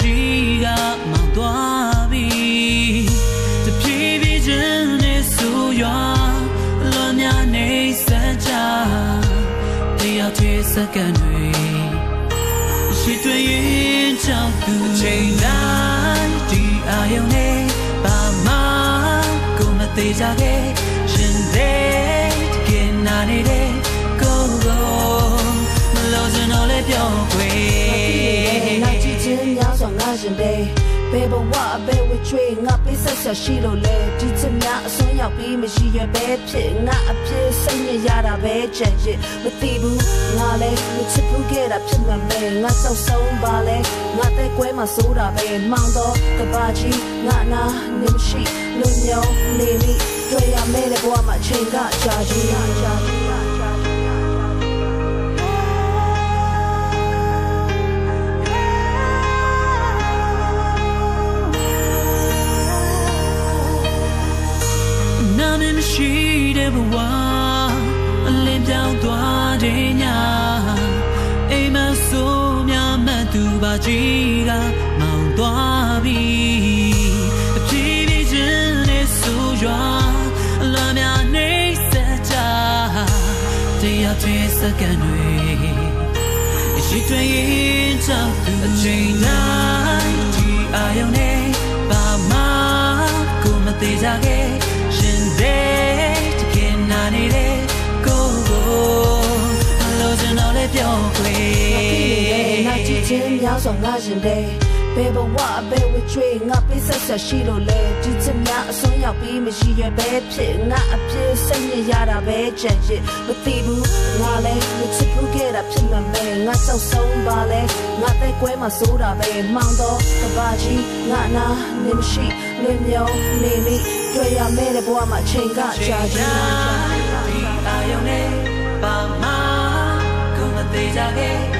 ကြီးကမောင်းသွားပြီတဖြည်းဖြည်းချင်းနဲ့ဆူရွာလွန်များနေစကြတရားတွေစကန်တွေရှိတွေ့ရင်ကြောက်သူချိန်တိုင်းဒီအယုံနဲ့ပါမကိုမသေးကြခဲ့ရှင်သေးกินနာနေတယ် ရှင်တဲ့ဘယ်ဘဝဘယ်ဝချွေငါပိဆက်ဆက်ရှိလို့လေဒီချင်များအစွန်းရောက်ပြီးမရှိရပဲဖြစ်ငါအဖြစ်စိတ်ညစ်ရတာပဲချင်ချင်မသိဘူးငါလည်းမချစ်ဘူးခဲ့တာဖြစ်မှမဲငါစောက်ဆုံးပါလေငါတဲ့ကွဲမှာစိုးတာပဲမောင်တော့ကဘာကြီးငါနာနေမရှိလူမျိုးနေလိတွေ့ရမဲတဲ့ဘဝမှာချိန်ကကြာကြီးကြာကြီး ရှိတဲ့ဘဝအလင်းပြောင်းသွားတဲ့ညအိမ်မဆိုးများမှတ်သူပါကြီးကမောင်သွားပြီအပြေးပြေးချင်းနဲ့ဆူရွာအလားများနေစကြတရားပြေးစကန်တွေရှိတွင်ရင်ချောက်သူအချိန်တိုင်းဒီအာယုန်နဲ့ပါမကိုမသေးကြခဲ့ ချစ်ချင်းများစွာငါရှင်တဲ့ဘယ်ဘဝဘယ်ဝချွေငါပိဆက်ဆက်ရှိလို့လေဒီချင်များအစွန်းရောက်ပြီးမရှိရပဲဖြစ်ငါအဖြစ်စိတ်ညစ်ရတာပဲကြံ့ရမသိဘူးငါလည်းမချစ်ဘူးခဲ့တာဖြစ်မှမဲငါစောက်ဆုံးပါလေငါတဲ့ကွဲမှာစိုးတာပဲမောင်တော့ကဘာကြီးငါနာနေမရှိနေမျိုးနေလိတွေ့ရမဲတဲ့ဘဝမှာချိန်ကကြာကြာဒီအာယုန်နဲ့ပါမကိုမသေးကြခဲ့